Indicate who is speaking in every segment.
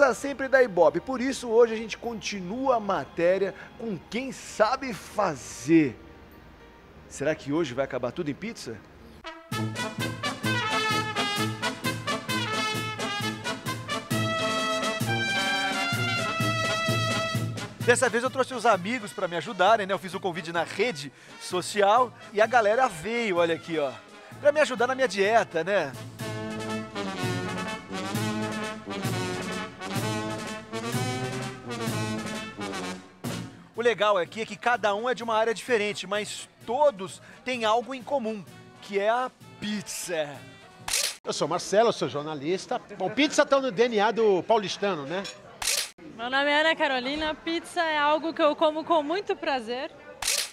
Speaker 1: Essa sempre dá ibope. Por isso, hoje a gente continua a matéria com quem sabe fazer. Será que hoje vai acabar tudo em pizza? Dessa vez eu trouxe os amigos para me ajudarem, né? Eu fiz o um convite na rede social e a galera veio, olha aqui, ó, para me ajudar na minha dieta, né? O legal aqui é que cada um é de uma área diferente, mas todos têm algo em comum, que é a pizza.
Speaker 2: Eu sou Marcelo, eu sou jornalista. Bom, pizza tá no DNA do paulistano, né?
Speaker 3: Meu nome é Ana Carolina, pizza é algo que eu como com muito prazer.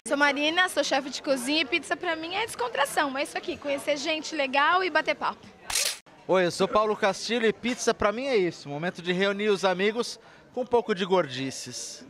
Speaker 4: Sou Marina, sou chefe de cozinha e pizza pra mim é descontração, é isso aqui, conhecer gente legal e bater papo.
Speaker 5: Oi, eu sou Paulo Castilho e pizza pra mim é isso, momento de reunir os amigos com um pouco de gordices.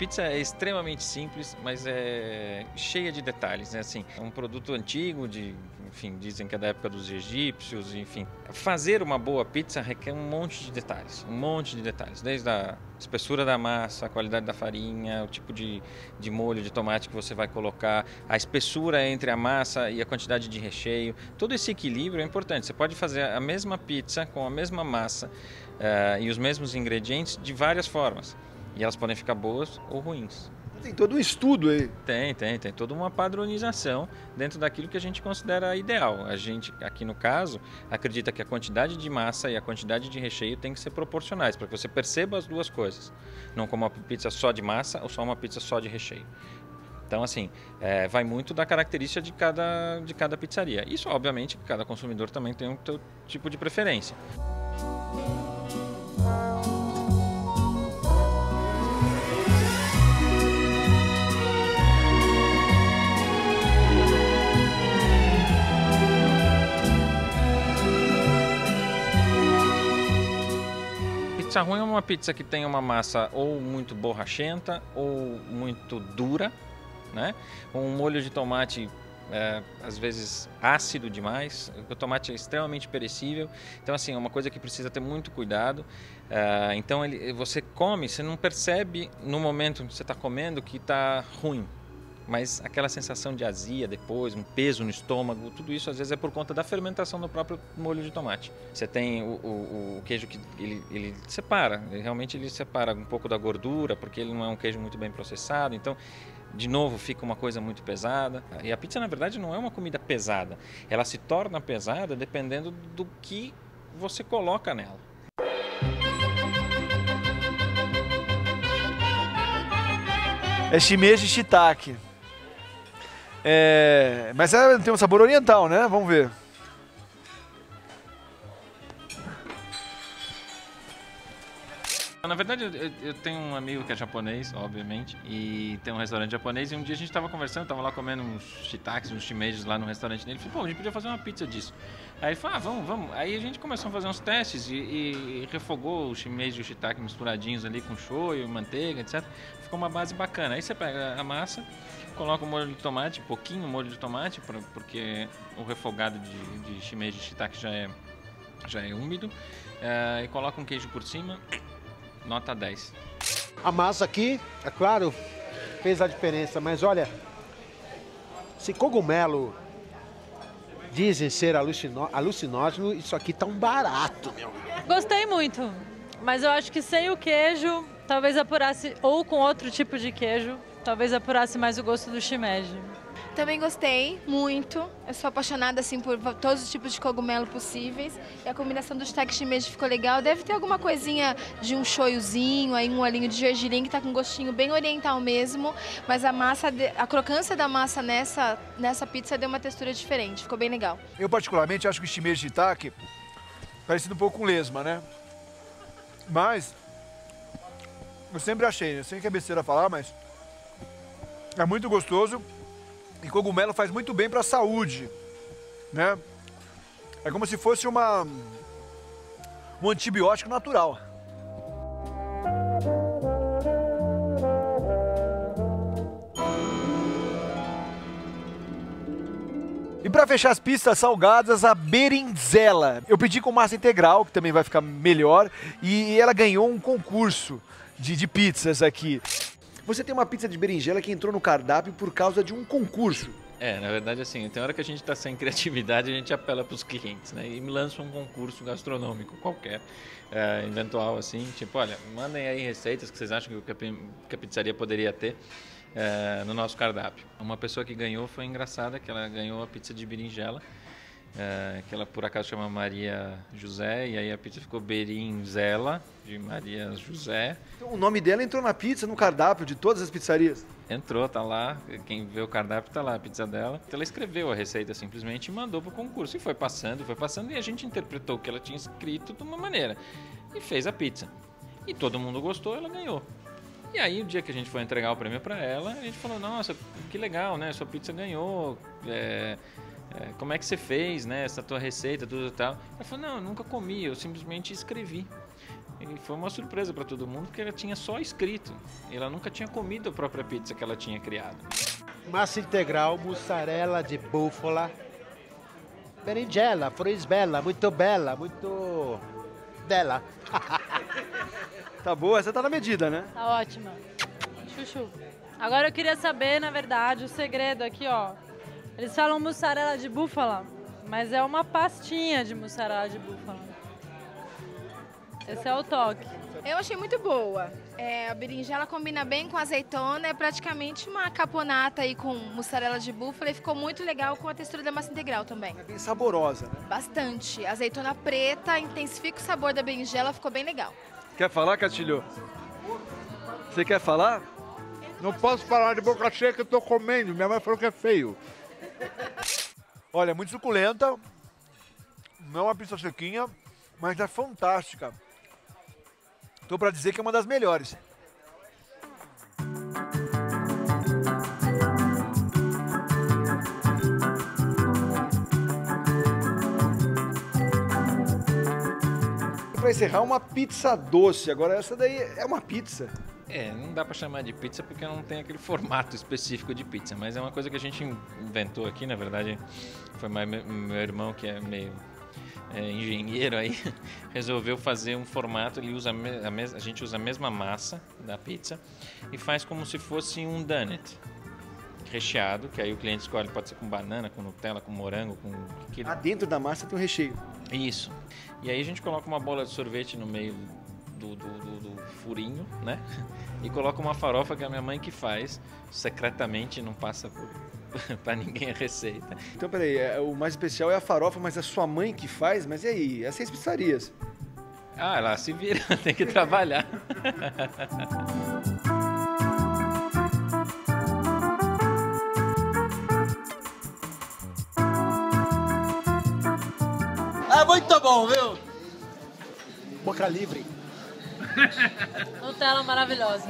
Speaker 6: Pizza é extremamente simples, mas é cheia de detalhes. Né? Assim, é um produto antigo, de, enfim, dizem que é da época dos egípcios, enfim. Fazer uma boa pizza requer um monte de detalhes, um monte de detalhes, desde a espessura da massa, a qualidade da farinha, o tipo de, de molho de tomate que você vai colocar, a espessura entre a massa e a quantidade de recheio. Todo esse equilíbrio é importante. Você pode fazer a mesma pizza com a mesma massa uh, e os mesmos ingredientes de várias formas. E elas podem ficar boas ou ruins.
Speaker 1: Tem todo um estudo aí.
Speaker 6: Tem, tem, tem toda uma padronização dentro daquilo que a gente considera ideal. A gente, aqui no caso, acredita que a quantidade de massa e a quantidade de recheio tem que ser proporcionais, para que você perceba as duas coisas. Não como uma pizza só de massa ou só uma pizza só de recheio. Então, assim, é, vai muito da característica de cada, de cada pizzaria. Isso, obviamente, cada consumidor também tem um tipo de preferência. Pizza ruim é uma pizza que tem uma massa ou muito borrachenta ou muito dura, né? Um molho de tomate é, às vezes ácido demais, o tomate é extremamente perecível, então assim é uma coisa que precisa ter muito cuidado. É, então ele, você come, você não percebe no momento que você está comendo que está ruim, mas aquela sensação de azia depois, um peso no estômago, tudo isso às vezes é por conta da fermentação do próprio molho de tomate. Você tem o, o, o queijo que ele, ele separa, ele, realmente ele separa um pouco da gordura, porque ele não é um queijo muito bem processado, então de novo fica uma coisa muito pesada. E a pizza na verdade não é uma comida pesada, ela se torna pesada dependendo do que você coloca nela.
Speaker 1: É shimeji shiitake. É, mas é, tem um sabor oriental, né? Vamos ver.
Speaker 6: Na verdade, eu, eu, tenho um amigo que é japonês, obviamente, e tem um restaurante japonês. E um dia a gente estava conversando, tava lá comendo uns shiitakes, uns shimejis lá no restaurante dele. Ele falou, pô, a gente podia fazer uma pizza disso. Aí ele falou, ah, vamos, vamos. Aí a gente começou a fazer uns testes e, e refogou o shimeji e o shiitake misturadinhos ali com shoyu, manteiga, etc. Ficou uma base bacana. Aí você pega a massa, coloca o molho de tomate, pouquinho molho de tomate, porque o refogado de, de shimeji e shiitake já é, já é úmido. Uh, e coloca um queijo por cima, nota 10.
Speaker 2: A massa aqui, é claro, fez a diferença, mas olha, se cogumelo dizem ser alucinógeno, isso aqui tá um barato, meu.
Speaker 3: Gostei muito, mas eu acho que sem o queijo, talvez apurasse, ou com outro tipo de queijo, talvez apurasse mais o gosto do shimeji.
Speaker 4: Também gostei muito. Eu sou apaixonada assim por todos os tipos de cogumelo possíveis. E a combinação do shiitake shimeji ficou legal. Deve ter alguma coisinha de um shoyuzinho, aí um olhinho de gergelim que tá com gostinho bem oriental mesmo, mas a massa, a crocância da massa nessa nessa pizza deu uma textura diferente. Ficou bem legal.
Speaker 1: Eu particularmente acho que o shimeji shiitake parecido um pouco com lesma, né? Mas eu sempre achei, né? Sem que é besteira falar, mas é muito gostoso e cogumelo faz muito bem para a saúde, né? É como se fosse uma um antibiótico natural. E para fechar as pizzas salgadas, a berinjela. Eu pedi com massa integral, que também vai ficar melhor, e ela ganhou um concurso de, de pizzas aqui. Você tem uma pizza de berinjela que entrou no cardápio por causa de um concurso.
Speaker 6: É, na verdade, assim, tem hora que a gente está sem criatividade, a gente apela para os clientes, né? E me lança um concurso gastronômico qualquer, é, eventual, assim, tipo, olha, mandem aí receitas que vocês acham que a pizzaria poderia ter é, no nosso cardápio. Uma pessoa que ganhou foi engraçada, que ela ganhou a pizza de berinjela, é, que ela por acaso chama Maria José, e aí a pizza ficou Berinzela, de Maria José.
Speaker 1: Então o nome dela entrou na pizza, no cardápio de todas as pizzarias?
Speaker 6: Entrou, tá lá, quem vê o cardápio tá lá, a pizza dela. Então ela escreveu a receita simplesmente e mandou pro concurso. E foi passando, foi passando, e a gente interpretou o que ela tinha escrito de uma maneira. E fez a pizza. E todo mundo gostou, ela ganhou. E aí, o dia que a gente foi entregar o prêmio para ela, a gente falou: Nossa, que legal, né? Sua pizza ganhou. É, é, como é que você fez, né? Essa tua receita, tudo e tal. Ela falou: Não, eu nunca comi, eu simplesmente escrevi. E foi uma surpresa para todo mundo, porque ela tinha só escrito. Ela nunca tinha comido a própria pizza que ela tinha criado.
Speaker 2: Massa integral, mussarela de búfala, berinjela, bela, muito bela, muito bela.
Speaker 1: Tá boa, essa tá na medida, né?
Speaker 3: Tá ótima. Chuchu. Agora eu queria saber, na verdade, o segredo aqui, ó. Eles falam mussarela de búfala, mas é uma pastinha de mussarela de búfala. Esse é o toque.
Speaker 4: Eu achei muito boa. É, a berinjela combina bem com azeitona, é praticamente uma caponata aí com mussarela de búfala e ficou muito legal com a textura da massa integral também.
Speaker 1: É bem saborosa, né?
Speaker 4: Bastante. Azeitona preta intensifica o sabor da berinjela, ficou bem legal.
Speaker 1: Quer falar, Castilho? Você quer falar?
Speaker 7: Não posso falar de boca cheia que eu tô comendo. Minha mãe falou que é feio.
Speaker 1: Olha, muito suculenta. Não é uma pizza sequinha, mas é fantástica. Tô para dizer que é uma das melhores. para encerrar, uma pizza doce. Agora, essa daí é uma pizza.
Speaker 6: É, não dá para chamar de pizza porque não tem aquele formato específico de pizza, mas é uma coisa que a gente inventou aqui, na verdade, foi meu irmão que é meio é, engenheiro aí, resolveu fazer um formato, ele usa a, a, a, gente usa a mesma massa da pizza e faz como se fosse um donut recheado, que aí o cliente escolhe, pode ser com banana, com Nutella, com morango, com...
Speaker 1: Ah, dentro da massa tem um recheio.
Speaker 6: Isso. E aí a gente coloca uma bola de sorvete no meio do, do, do, do furinho, né? E coloca uma farofa que é a minha mãe que faz, secretamente, não passa para ninguém a receita.
Speaker 1: Então, peraí, é, o mais especial é a farofa, mas é sua mãe que faz? Mas e aí, as seis pizzarias?
Speaker 6: Ah, ela se vira, tem que trabalhar.
Speaker 5: É muito bom, viu?
Speaker 2: Boca livre.
Speaker 3: Nutella maravilhosa.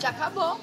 Speaker 4: Já acabou.